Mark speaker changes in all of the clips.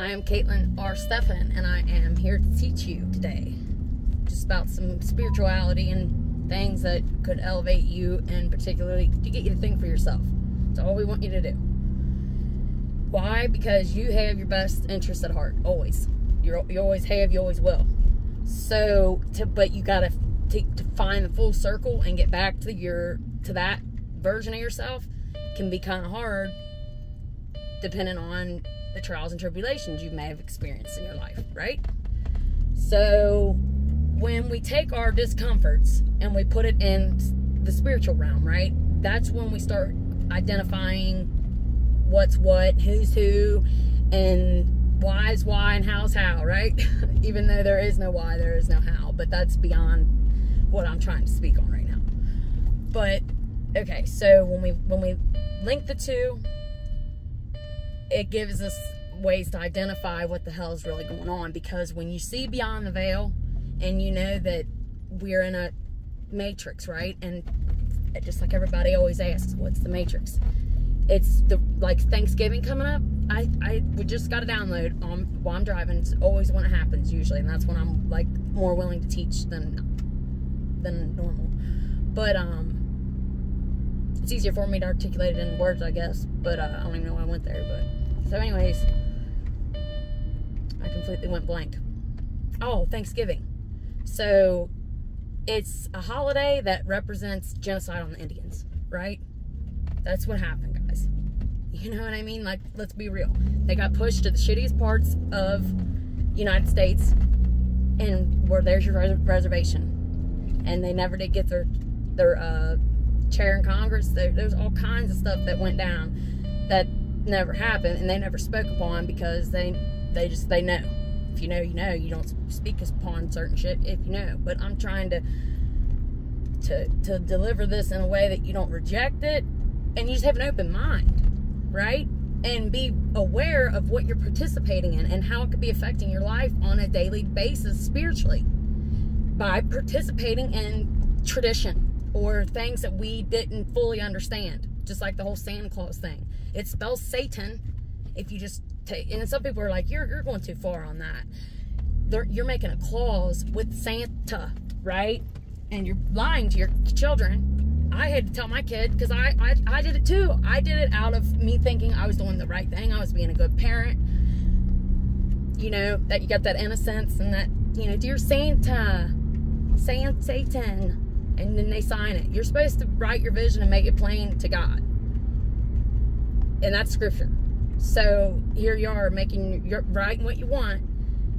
Speaker 1: I am Kaitlyn R. Steffen, and I am here to teach you today just about some spirituality and things that could elevate you, and particularly to get you to think for yourself. That's all we want you to do. Why? Because you have your best interest at heart, always. You're, you always have, you always will. So, to, but you gotta to, to find the full circle and get back to your to that version of yourself can be kind of hard depending on the trials and tribulations you may have experienced in your life, right? So, when we take our discomforts and we put it in the spiritual realm, right? That's when we start identifying what's what, who's who, and why is why and how's how, right? Even though there is no why, there is no how, but that's beyond what I'm trying to speak on right now. But okay, so when we when we link the two, it gives us ways to identify what the hell is really going on because when you see beyond the veil and you know that we're in a matrix, right? And just like everybody always asks, what's the matrix? It's the like Thanksgiving coming up. I I we just got to download on while I'm driving. It's always when it happens usually, and that's when I'm like more willing to teach than than normal. But um it's easier for me to articulate it in words, I guess. But uh, I don't even know why I went there. But so, anyways, I completely went blank. Oh, Thanksgiving. So it's a holiday that represents genocide on the Indians, right? That's what happened, guys. You know what I mean? Like, let's be real. They got pushed to the shittiest parts of United States, and where there's your res- reservation, and they never did get their their uh, chair in Congress. There, there's all kinds of stuff that went down that never happened, and they never spoke upon because they they just they know. If you know, you know. You don't speak upon certain shit if you know. But I'm trying to to to deliver this in a way that you don't reject it, and you just have an open mind, right? And be aware of what you're participating in and how it could be affecting your life on a daily basis spiritually by participating in tradition or things that we didn't fully understand, just like the whole Santa Claus thing. It spells Satan if you just take, and some people are like, you're, you're going too far on that. They're, you're making a clause with Santa, right? And you're lying to your children. I had to tell my kid because I, I, I did it too. I did it out of me thinking I was doing the right thing. I was being a good parent. You know, that you got that innocence and that, you know, dear Santa, Santa Satan and then they sign it. You're supposed to write your vision and make it plain to God. And that's scripture. So here you are making you're writing what you want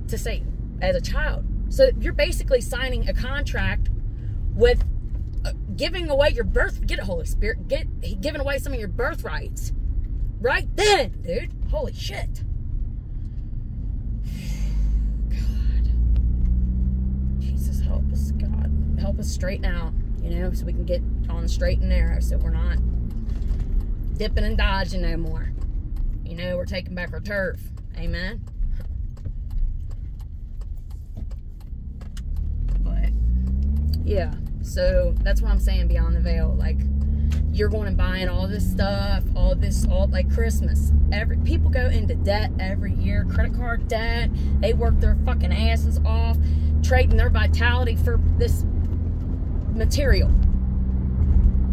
Speaker 1: to say as a child. So you're basically signing a contract with uh, giving away your birth get a Holy Spirit, get giving away some of your birthrights. Right then, dude. Holy shit. God. Jesus help us, God help us straighten out, you know, so we can get on the straight and narrow so we're not dipping and dodging no more. You know, we're taking back our turf. Amen. But yeah, so that's what I'm saying beyond the veil. Like you're going and buying all this stuff, all this, all like Christmas. Every people go into debt every year, credit card debt. They work their fucking asses off, trading their vitality for this material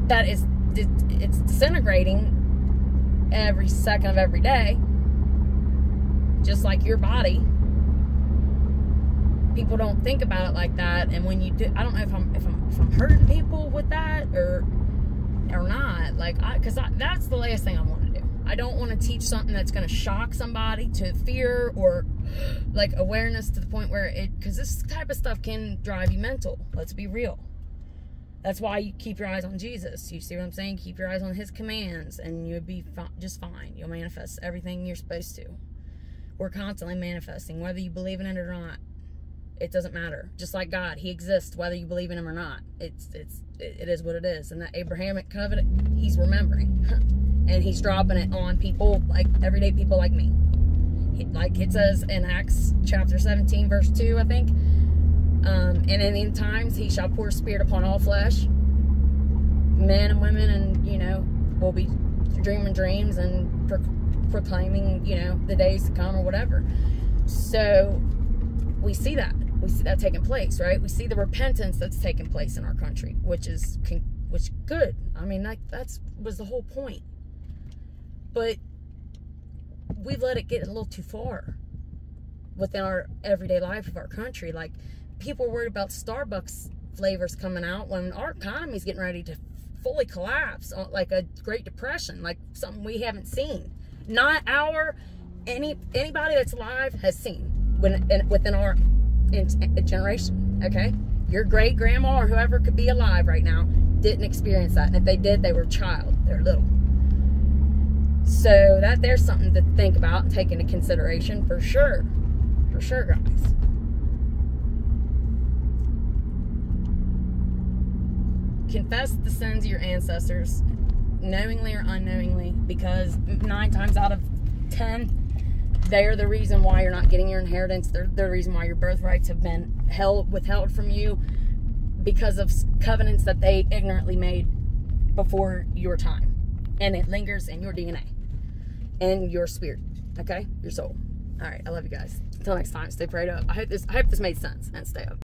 Speaker 1: that is it's disintegrating every second of every day just like your body. People don't think about it like that and when you do i don't know if i'm if i'm, if I'm hurting people with that or or not like i because that's the last thing i want to do. I don't want to teach something that's going to shock somebody to fear or like awareness to the point where it because this type of stuff can drive you mental let's be real that's why you keep your eyes on Jesus. You see what I'm saying? Keep your eyes on His commands, and you'll be fi- just fine. You'll manifest everything you're supposed to. We're constantly manifesting, whether you believe in it or not. It doesn't matter. Just like God, He exists whether you believe in Him or not. It's it's it is what it is. And that Abrahamic covenant, He's remembering, and He's dropping it on people like everyday people like me. Like it says in Acts chapter 17, verse 2, I think um, and in times he shall pour spirit upon all flesh, men and women, and you know, will be dreaming dreams and proclaiming, you know, the days to come or whatever. So we see that. We see that taking place, right? We see the repentance that's taking place in our country, which is which good. I mean, that that's was the whole point. But we've let it get a little too far within our everyday life of our country. Like people are worried about Starbucks flavors coming out when our economy is getting ready to fully collapse, uh, like a Great Depression, like something we haven't seen. Not our any anybody that's alive has seen when in, within our in, generation. Okay, your great grandma or whoever could be alive right now didn't experience that, and if they did, they were child. They're little. So that there's something to think about and take into consideration for sure. For sure, guys. Confess the sins of your ancestors, knowingly or unknowingly, because nine times out of ten, they're the reason why you're not getting your inheritance. They're, the reason why your birthrights have been held withheld from you because of covenants that they ignorantly made before your time. And it lingers in your DNA and your spirit. Okay? Your soul. All right. I love you guys. Until next time, stay prayed up. I hope this I hope this made sense and stay up.